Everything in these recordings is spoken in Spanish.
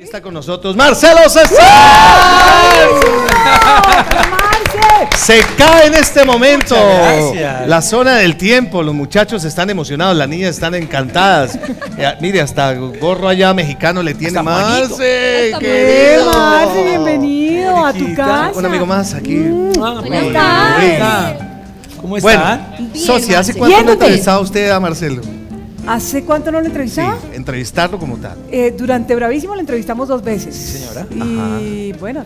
Está con nosotros Marcelo César. Se cae en este momento la zona del tiempo. Los muchachos están emocionados, las niñas están encantadas. Eh, mire, hasta gorro allá mexicano le tiene. Marce. Moñito. Marce, bienvenido a tu casa. Un amigo más aquí. Ah, Buenas bueno. tardes. ¿Cómo Bueno, está? Bien, Socia, ¿hace Marce. cuánto lo ha usted a Marcelo? ¿Hace cuánto no lo Sí, entrevistaba? entrevistarlo como tal. Eh, durante Bravísimo lo entrevistamos dos veces. Sí, señora. Y bueno,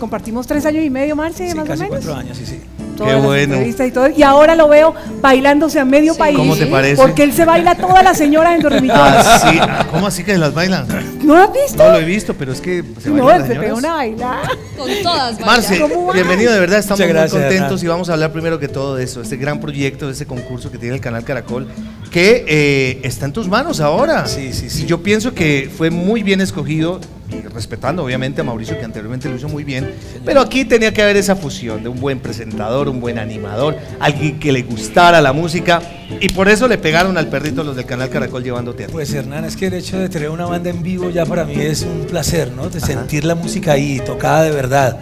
compartimos tres años y medio, Marce, Sí, más o casi menos. cuatro años, sí, sí. Todas Qué las bueno. entrevistas y todo. Y ahora lo veo bailándose a medio Sí. país. ¿Cómo te parece? Porque él se baila todas las señoras en Dormitorio. Ah, sí. ¿Cómo así que las bailan? ¿No lo has visto? No lo he visto, pero es que se No, bailan se pegó señoras. una bailada. Con todas, vaya. Marce, bienvenido, de verdad, estamos Muchas gracias, muy contentos Hernán. y vamos a hablar primero que todo de eso, este gran proyecto, de ese concurso que tiene el canal Caracol, que eh, está en tus manos ahora. Sí, sí, sí. Y yo pienso que fue muy bien escogido, y respetando obviamente a Mauricio, que anteriormente lo hizo muy bien, pero aquí tenía que haber esa fusión de un buen presentador, un buen animador, alguien que le gustara la música, y por eso le pegaron al perrito los del canal Caracol llevándote a ti. Pues Hernán, es que el hecho de tener una banda en vivo ya para mí es un placer, ¿no? De sentir la música ahí, tocada de verdad.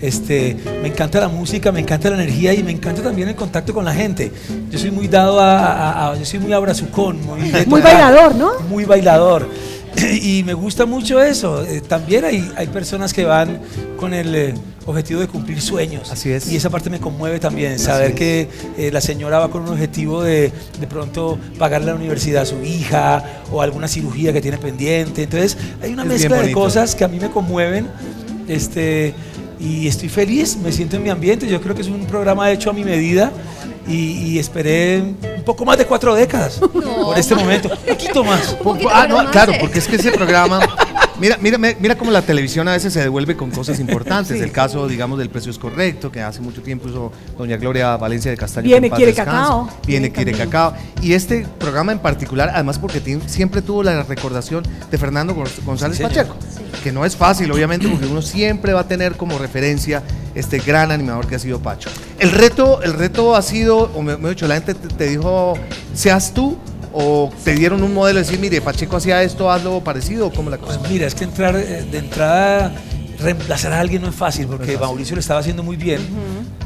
Este, me encanta la música, me encanta la energía y me encanta también el contacto con la gente. Yo soy muy dado a, a- a- yo soy muy abrazucón, muy, bailador, ¿no? Muy bailador. Y me gusta mucho eso. Eh, También hay, hay personas que van con el eh, objetivo de cumplir sueños. Así es. Y esa parte me conmueve también, saber es. que eh, la señora va con un objetivo de de pronto pagarle la universidad a su hija o alguna cirugía que tiene pendiente. Entonces hay una Es mezcla de cosas que a mí me conmueven. Este, y estoy feliz, me siento en mi ambiente. Yo creo que es un programa hecho a mi medida. Y, y esperé poco más de cuatro décadas por este momento. Un poquito más. Un poquito, ah, no, más, claro, eh. porque es que ese programa. Mira, mira, mira cómo la televisión a veces se devuelve con cosas importantes. El caso, digamos, del precio es correcto, que hace mucho tiempo hizo doña Gloria Valencia de Castaño. Viene, quiere descanse. cacao. Viene, Viene quiere cacao. Y este programa en particular, además porque tiene- siempre tuvo la recordación de Fernando Gon- González Sí. Pacheco. Que no es fácil, obviamente, porque uno siempre va a tener como referencia este gran animador que ha sido Pacho. El reto, el reto ha sido, o me, me he dicho, la gente te, te dijo, seas tú, o te dieron un modelo de decir, mire, Pacheco hacía esto, hazlo parecido, o cómo la cosa. Pues mira, es que entrar eh, de entrada, reemplazar a alguien no es fácil, porque Mauricio lo estaba haciendo muy bien.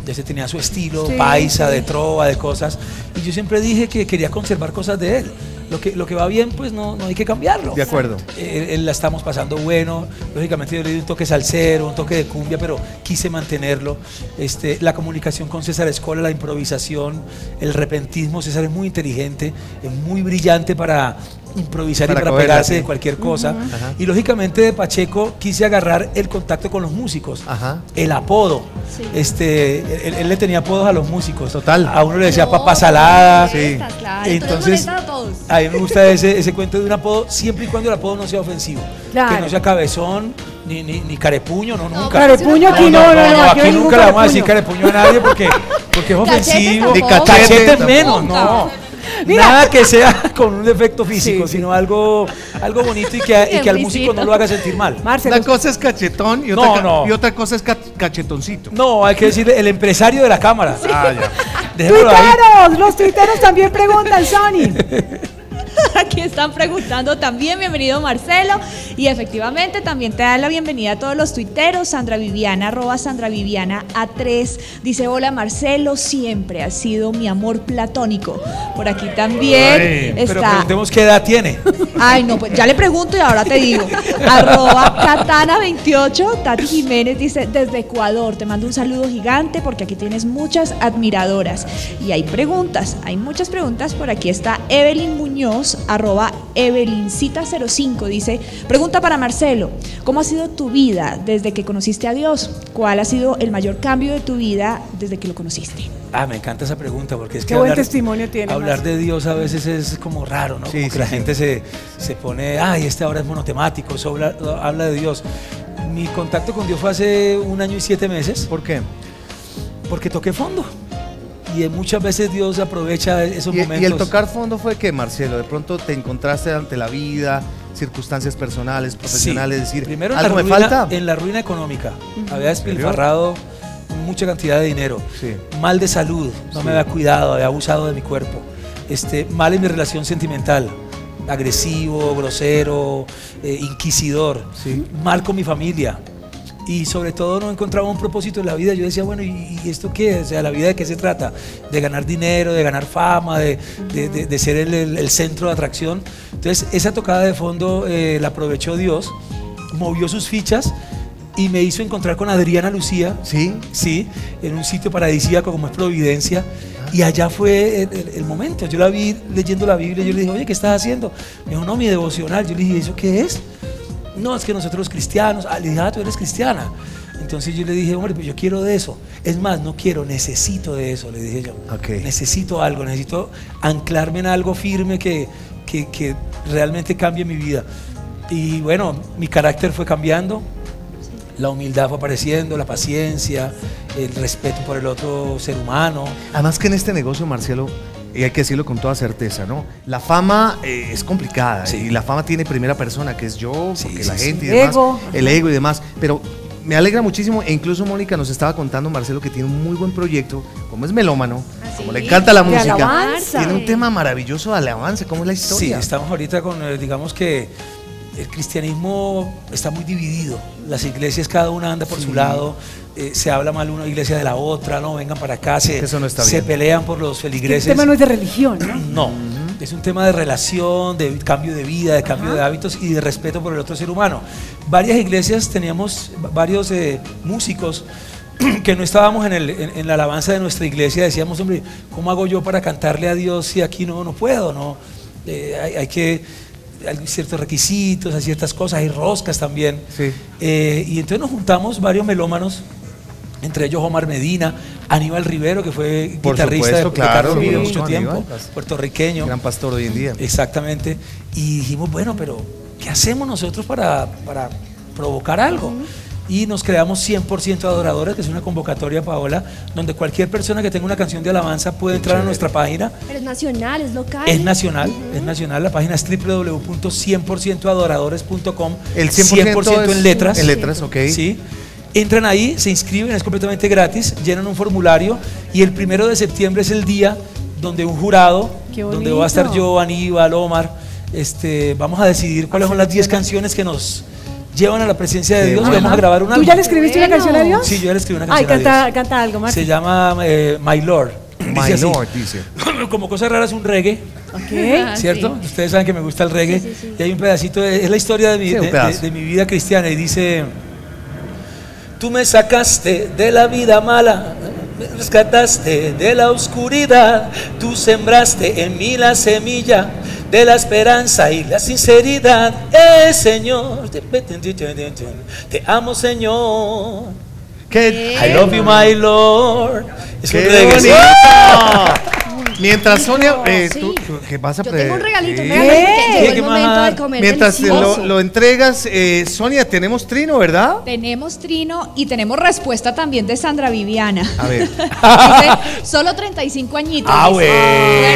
Ya se tenía su estilo, Sí, paisa, de trova, de cosas. Y yo siempre dije que quería conservar cosas de él. Lo que, lo que va bien, pues no, no hay que cambiarlo. De acuerdo. Eh, él la estamos pasando bueno. Lógicamente yo le di un toque salsero, un toque de cumbia, pero quise mantenerlo. Este, la comunicación con César Escola, la improvisación, el repentismo. César es muy inteligente, es muy brillante para improvisar Para y para cogerla, pegarse sí. de cualquier cosa. Y lógicamente de Pacheco quise agarrar el contacto con los músicos, Ajá. el apodo. Sí. Este, él, él le tenía apodos a los músicos. Total. A uno le decía No, papa salada. Sí. claro. Entonces, a mí me gusta ese, ese cuento de un apodo, siempre y cuando el apodo no sea ofensivo. Claro. Que no sea cabezón, ni, ni, ni carepuño, no, nunca. Carepuño aquí no, no, no, aquí no nunca le vamos a decir carepuño. a nadie porque, porque es ofensivo. Ni cachete menos, no. Mira. Nada que sea con un defecto físico, Sí, sí. sino algo, algo bonito y que, y que al músico no lo haga sentir mal. Marce, Una cosa es cachetón y otra, no. y otra cosa es ca- cachetoncito. No, hay que decirle el empresario de la cámara. Ah, ya. Ahí. ¡Tuiteros! Los tuiteros también preguntan, Sony. Aquí están preguntando también, bienvenido Marcelo. Y efectivamente también te dan la bienvenida a todos los tuiteros. Sandra Viviana, arroba Sandra Viviana A3. Dice, hola Marcelo, siempre ha sido mi amor platónico. Por aquí también Ay, Pero está... preguntemos qué edad tiene. Ay, no, pues ya le pregunto y ahora te digo. Arroba Katana28, Tati Jiménez dice, desde Ecuador, te mando un saludo gigante porque aquí tienes muchas admiradoras. Y hay preguntas, hay muchas preguntas. Por aquí está Evelyn Muñoz, arroba Evelincita05, dice, pregunta para Marcelo, ¿cómo ha sido tu vida desde que conociste a Dios? ¿Cuál ha sido el mayor cambio de tu vida desde que lo conociste? Ah, me encanta esa pregunta porque es Qué que buen hablar, testimonio tiene, hablar Marce. de Dios a veces es como raro, ¿no? Sí, como que sí, la sí. gente se, se pone, ay, este ahora es monotemático, eso habla, habla de Dios. Mi contacto con Dios fue hace un año y siete meses ¿Por qué? porque toqué fondo. Y muchas veces Dios aprovecha esos Y, momentos. y el tocar fondo fue que, Marcelo, de pronto te encontraste ante la vida, circunstancias personales, profesionales, Sí. decir, Primero en algo me ruina, falta. En la ruina económica. Había despilfarrado mucha cantidad de dinero. Sí. Mal de salud. No Sí. me había cuidado, había abusado de mi cuerpo. Este, mal en mi relación sentimental. agresivo, grosero, eh, inquisidor, mal con mi familia. Y sobre todo no encontraba un propósito en la vida. Yo decía, bueno, ¿y, y esto qué? O sea, ¿la vida de qué se trata? De ganar dinero, de ganar fama, de, de- de- de ser el, el- el centro de atracción. Entonces, esa tocada de fondo eh, la aprovechó Dios, movió sus fichas y me hizo encontrar con Adriana Lucía, ¿Sí? sí, en un sitio paradisíaco como es Providencia. Y allá fue el, el- el momento. Yo la vi leyendo la Biblia. Yo le dije, oye, ¿qué estás haciendo? Me dijo, no, mi devocional. Yo le dije, ¿eso qué es? No, es que nosotros los cristianos. Ah, le dije, ah, tú eres cristiana. Entonces yo le dije, hombre, pues yo quiero de eso. Es más, no quiero, necesito de eso, le dije yo. Ok. Necesito algo, necesito anclarme en algo firme que, que, que realmente cambie mi vida. Y bueno, mi carácter fue cambiando, la humildad fue apareciendo, la paciencia, el respeto por el otro ser humano. Además que en este negocio, Marcelo, y hay que decirlo con toda certeza, ¿no? La fama eh, es complicada Sí. y la fama tiene primera persona, que es yo, Sí, porque sí, la sí. gente y demás, Ego. el ego y demás, pero me alegra muchísimo e incluso Mónica nos estaba contando, Marcelo, que tiene un muy buen proyecto, como es melómano, Ah, como sí. le encanta la música, alabanza. tiene un tema maravilloso de alabanza, ¿cómo es la Sí, historia? estamos ahorita con, eh, digamos que el cristianismo está muy dividido. Las iglesias, cada una anda por su lado. eh, se habla mal una iglesia de la otra, no vengan para acá, se, Eso no está se bien. pelean por los El feligreses. tema no es de religión, ¿no? No, es un tema de relación, de cambio de vida, de cambio de hábitos y de respeto por el otro ser humano. Varias iglesias teníamos va- varios eh, músicos que no estábamos en, el- en- en la alabanza de nuestra iglesia, decíamos, hombre, ¿cómo hago yo para cantarle a Dios si aquí no, no puedo? No? Eh, hay, hay que, hay ciertos requisitos, hay ciertas cosas, hay roscas también. Sí. Eh, y entonces nos juntamos varios melómanos, entre ellos Omar Medina, Aníbal Rivero, que fue Por guitarrista supuesto, de, de claro, Carlos Vives sí. mucho tiempo, Aníbal. puertorriqueño. Gran pastor hoy en día. Exactamente. Y dijimos, bueno, pero ¿qué hacemos nosotros para, para provocar algo? Y nos creamos 100% adoradores, que es una convocatoria, Paola, donde cualquier persona que tenga una canción de alabanza puede entrar a nuestra página. Pero es nacional, es local. Es nacional, es nacional. La página es www.100%adoradores.com. El 100% es en letras. en letras, ok. Sí. Entran ahí, se inscriben, es completamente gratis, llenan un formulario y el primero de septiembre es el día donde un jurado, donde va a estar yo, Aníbal, Omar, este, vamos a decidir cuáles son las 10 canciones que nos llevan a la presencia de Dios. bueno. Vamos a grabar un ¿Tú ya le escribiste una Bueno. canción a Dios? Sí, yo ya le escribí una Ay, canción a canta, Dios. canta algo, Marta. Se llama eh, My Lord. My así. Lord, dice. Como cosa rara es un reggae. Ok. Ah, ¿cierto? sí. Ustedes saben que me gusta el reggae. Sí, sí, sí. Y hay un pedacito, de- es la historia de mi, de- de- de mi vida cristiana y dice, tú me sacaste de la vida mala, me rescataste de la oscuridad, tú sembraste en mí la semilla de la esperanza y la sinceridad. Eh, Señor, te, te amo, Señor. ¡Qué, I love you, my Lord. Es un qué bonito! Mientras Sonia, eh, Sí. tú, tú- ¿qué vas a Yo tengo un regalito, un comer Mientras lo, delicioso. lo entregas, eh, Sonia, tenemos trino, ¿verdad? Tenemos trino y tenemos respuesta también de Sandra Viviana. A ver. Dice, solo 35 añitos. Ah, dice.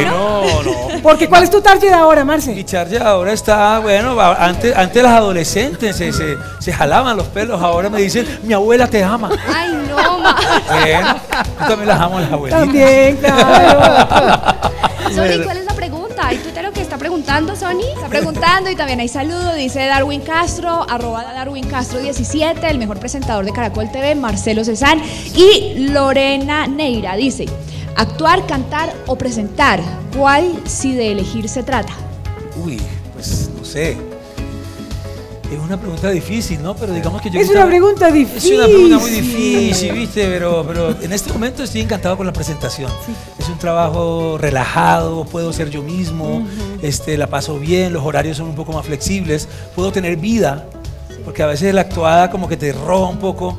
bueno, no. Porque ¿cuál es tu target ahora, Marce? Mi charge ahora está, bueno, antes, antes las adolescentes se, se, se jalaban los pelos, ahora me dicen, mi abuela te ama. Ay, no, ma. Bueno, yo también las amo a las abuelitas. También, claro. Sony, ¿cuál es la pregunta? ¿Hay tuitero que está preguntando, Sony? Está preguntando y también hay saludo, dice Darwin Castro, arroba Darwin Castro 17, el mejor presentador de Caracol TV, Marcelo Cezán y Lorena Neira, dice, actuar, cantar o presentar, ¿cuál si de elegir se trata? Uy, pues no sé. Es una pregunta difícil, ¿no? Pero digamos que yo... Es una pregunta Es difícil. una pregunta muy difícil, ¿viste? Pero, pero en este momento estoy encantado con la presentación. Es un trabajo relajado, puedo ser yo mismo, este, la paso bien, los horarios son un poco más flexibles, puedo tener vida, porque a veces la actuada como que te roba un poco,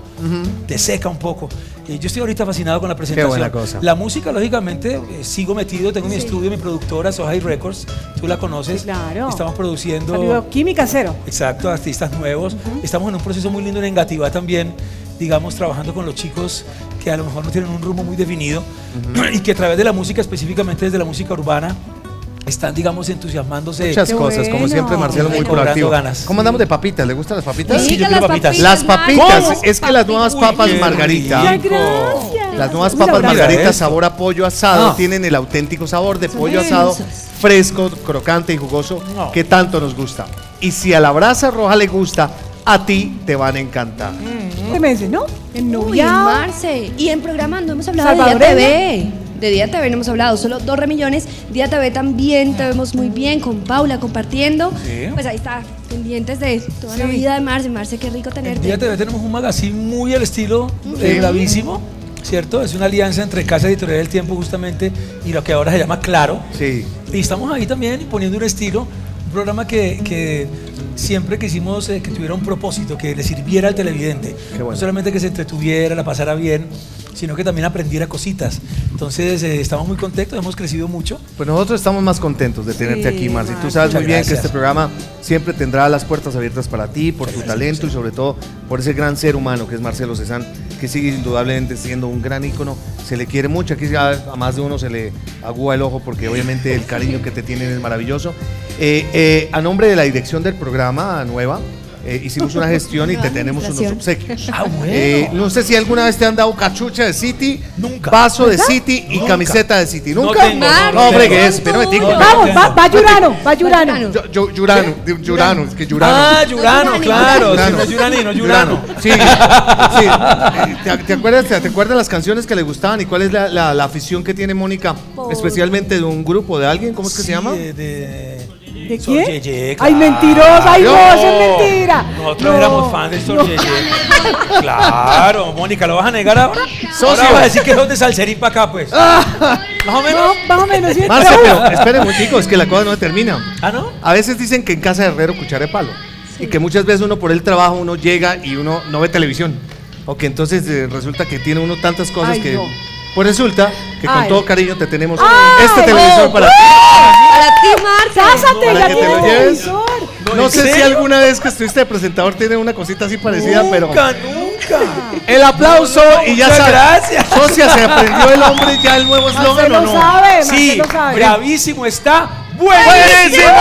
te seca un poco. Y yo estoy ahorita fascinado con la presentación. buena cosa. La música, lógicamente, eh, sigo metido, tengo mi estudio, mi productora, Sohai Records, tú la conoces. Sí, claro. Estamos produciendo... Química cero. Exacto, artistas nuevos. Estamos en un proceso muy lindo en Engativá también, digamos, trabajando con los chicos que a lo mejor no tienen un rumbo muy definido y que a través de la música, específicamente desde la música urbana, están, digamos, entusiasmándose. Muchas Qué cosas, como bueno. siempre, Marcelo, muy proactivo. Ganas. ¿Cómo andamos de papitas? ¿Le gustan las papitas? Sí, yo Diga quiero las papitas. Las papitas, es que las nuevas Uy, papas qué Margarita. Las nuevas Uy, papas Margarita sabor a pollo asado Ah. tienen el auténtico sabor de pollo asado fresco, crocante y jugoso No. que tanto nos gusta. Y si a la brasa roja le gusta, a ti te van a encantar. Este meses, ¿no? En Uy. Marce. Y en programa no hemos hablado de. TV. De Día TV no hemos hablado, solo dos remillones. Día TV también te vemos muy bien con Paula compartiendo. Sí. Pues ahí está, pendientes de toda la vida de Marce. Marce, qué rico En tenerte. Día TV tenemos un magazine muy al estilo de Bravísimo, ¿cierto? Es una alianza entre Casa Editorial del Tiempo justamente y lo que ahora se llama Claro. Sí. Y estamos ahí también poniendo un estilo, un programa que, que siempre quisimos eh, que tuviera un propósito, que le sirviera al televidente. Qué bueno. No solamente que se entretuviera, la pasara bien, sino que también aprendiera cositas. Entonces eh, estamos muy contentos, hemos crecido mucho. Pues nosotros estamos más contentos de tenerte Sí, aquí, Marci. Tú sabes muy Muchas bien que gracias. este programa siempre tendrá las puertas abiertas para ti, por tu talento y sobre todo por ese gran ser humano que es Marcelo Cezán, que sigue indudablemente siendo un gran ícono. Se le quiere mucho, aquí a, a más de uno se le agúa el ojo porque obviamente el cariño que te tienen es maravilloso. Eh, eh, a nombre de la dirección del programa nueva, eh, hicimos una gestión y te tenemos unos obsequios. Ah, bueno. Eh, no sé si alguna vez te han dado cachucha de City, Nunca. vaso de City y Nunca. camiseta de City. No ¿Nunca? tengo, no, no, hombre, tengo. que es, pero me tico. No, Vamos, va, va Yurano, va Yurano. Yo, yo, Yurano, de- Yurano, es que Yurano. Ah, Yurano, claro. Yurano. Si no es Yuranino, Yurano. Sí, sí. Eh, ¿Te, te acuerdas, te, acuerdas las canciones que le gustaban y cuál es la, la- la afición que tiene Mónica? Especialmente de un grupo, de alguien, ¿cómo es que Sí, se llama? De, de, ¿De Sor quién? Yeye, Ay, claro. mentirosa, ay, no, No. eso es mentira. Nosotros No, éramos fans de Sor no. Yeye. Claro, Mónica, ¿lo vas a negar ahora? Socio. Ahora vas a decir que sos de Salserín para acá, pues. Más o menos. No, más o menos, sí. Marce, pero esperen un chico, es que la cosa no termina. ¿Ah, no? A veces dicen que en casa de herrero cuchara de palo. Y que muchas veces uno por el trabajo uno llega y uno no ve televisión. O que entonces eh, resulta que tiene uno tantas cosas Ay, que... Pues resulta que con Ay. todo cariño te tenemos Ay, este televisor para ti. Para ti, Marce. Cásate, Para que te lo lleves. televisor. No ¿en sé si alguna vez que estuviste de presentador tiene una cosita así parecida, pero... Nunca, nunca. El aplauso y ya sabes. gracias. Socia, ¿se aprendió el hombre ya el nuevo eslogan o no? sabe, Sí, bravísimo está. ¡Buenísimo!